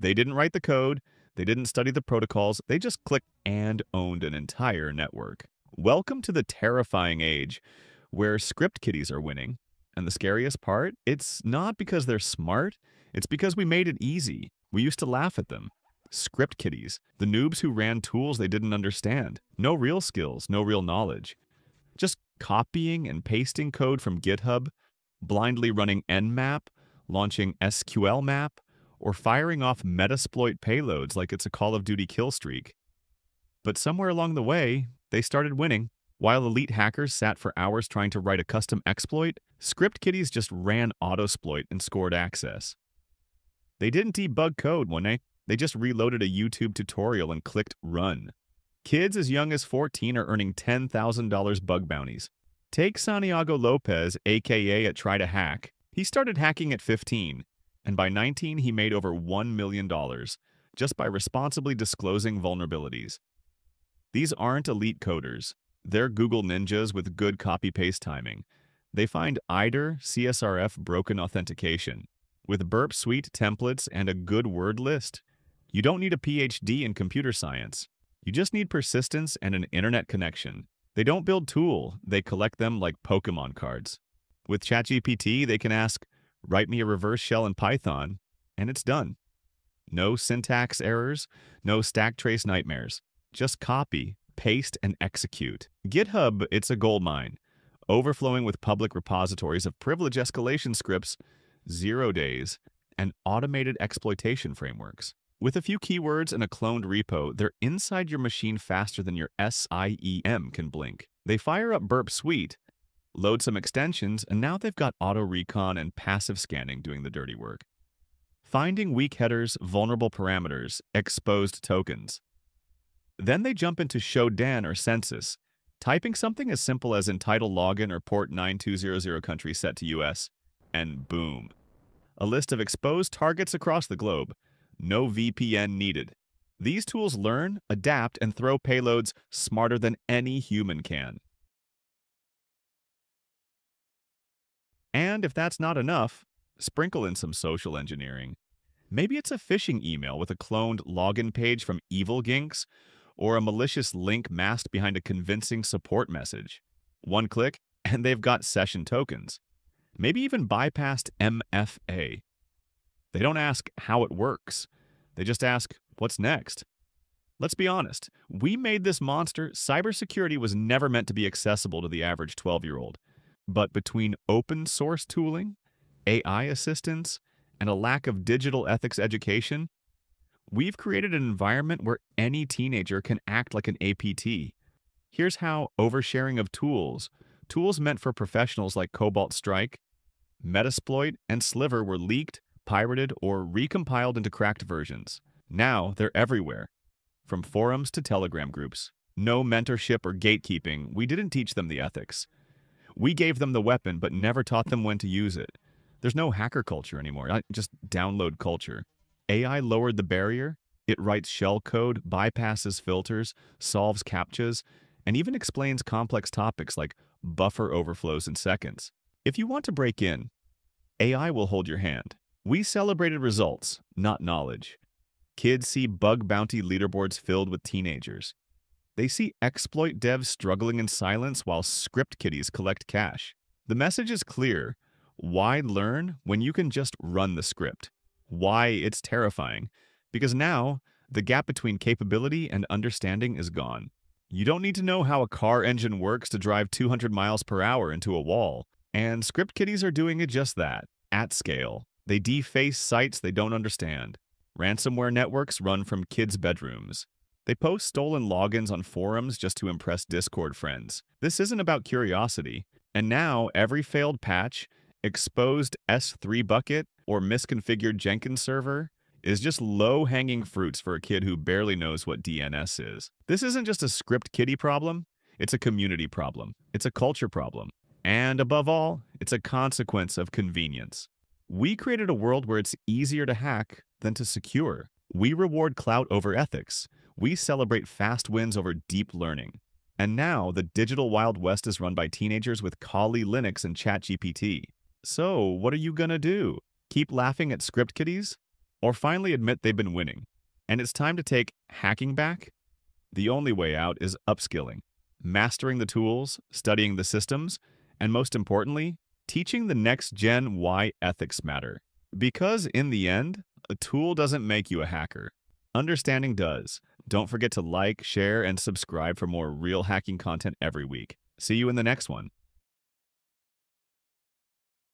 They didn't write the code, they didn't study the protocols, they just clicked and owned an entire network. Welcome to the terrifying age where script kiddies are winning. And the scariest part, it's not because they're smart, it's because we made it easy. We used to laugh at them. Script kiddies, the noobs who ran tools they didn't understand. No real skills, no real knowledge. Just copying and pasting code from GitHub, blindly running Nmap, launching SQLmap, or firing off Metasploit payloads like it's a Call of Duty kill streak. But somewhere along the way, they started winning. While elite hackers sat for hours trying to write a custom exploit, script kiddies just ran autosploit and scored access. They didn't debug code one day, they just reloaded a YouTube tutorial and clicked run. Kids as young as 14 are earning $10,000 bug bounties. Take Santiago Lopez, aka at Try to Hack. He started hacking at 15, and by 19 he made over $1 million just by responsibly disclosing vulnerabilities. These aren't elite coders. They're Google ninjas with good copy-paste timing. They find IDOR CSRF broken authentication. With Burp Suite templates and a good word list, you don't need a PhD in computer science. You just need persistence and an internet connection. They don't build tool, they collect them like Pokemon cards. With ChatGPT, they can ask, write me a reverse shell in Python, and it's done. No syntax errors, no stack trace nightmares. Just copy, paste, and execute. GitHub, it's a gold mine, overflowing with public repositories of privilege escalation scripts, zero days, and automated exploitation frameworks. With a few keywords and a cloned repo, they're inside your machine faster than your SIEM can blink. They fire up Burp Suite, load some extensions, and now they've got auto recon and passive scanning doing the dirty work. Finding weak headers, vulnerable parameters, exposed tokens. Then they jump into Shodan or Censys, typing something as simple as intitle login or port 9200 country set to US, and boom. A list of exposed targets across the globe, no VPN needed. These tools learn, adapt, and throw payloads smarter than any human can. And if that's not enough, sprinkle in some social engineering. Maybe it's a phishing email with a cloned login page from Evilginx, or a malicious link masked behind a convincing support message. One click, and they've got session tokens. Maybe even bypassed MFA. They don't ask how it works. They just ask, what's next? Let's be honest. We made this monster. Cybersecurity was never meant to be accessible to the average 12-year-old. But between open source tooling, AI assistance, and a lack of digital ethics education, we've created an environment where any teenager can act like an APT. Here's how oversharing of tools, tools meant for professionals like Cobalt Strike, Metasploit, and Sliver were leaked, pirated, or recompiled into cracked versions. Now they're everywhere, from forums to Telegram groups. No mentorship or gatekeeping, we didn't teach them the ethics. We gave them the weapon, but never taught them when to use it. There's no hacker culture anymore, just download culture. AI lowered the barrier. It writes shell code, bypasses filters, solves CAPTCHAs, and even explains complex topics like buffer overflows in seconds. If you want to break in, AI will hold your hand. We celebrated results, not knowledge. Kids see bug bounty leaderboards filled with teenagers. They see exploit devs struggling in silence while script kiddies collect cash. The message is clear. Why learn when you can just run the script? Why it's terrifying? Because now, the gap between capability and understanding is gone. You don't need to know how a car engine works to drive 200 miles per hour into a wall. And script kiddies are doing it just that, at scale. They deface sites they don't understand. Ransomware networks run from kids' bedrooms. They post stolen logins on forums just to impress Discord friends. This isn't about curiosity. And now, every failed patch, exposed S3 bucket, or misconfigured Jenkins server is just low-hanging fruits for a kid who barely knows what DNS is. This isn't just a script kiddie problem, it's a community problem. It's a culture problem. And above all, it's a consequence of convenience. We created a world where it's easier to hack than to secure. We reward clout over ethics. We celebrate fast wins over deep learning. And now, the digital Wild West is run by teenagers with Kali Linux and ChatGPT. So, what are you gonna do? Keep laughing at script kiddies? or finally admit they've been winning, and it's time to take hacking back? The only way out is upskilling, mastering the tools, studying the systems, and most importantly, teaching the next gen why ethics matter. Because in the end, a tool doesn't make you a hacker. Understanding does. Don't forget to like, share, and subscribe for more real hacking content every week. See you in the next one.